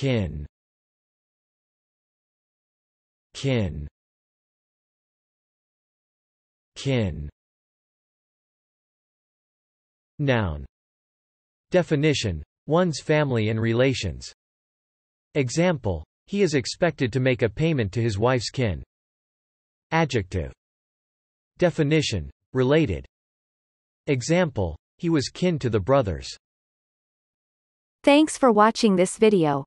kin kin kin. Noun. Definition. One's family and relations. Example. He is expected to make a payment to his wife's kin. Adjective. Definition. Related. Example. He was kin to the brothers. Thanks for watching this video.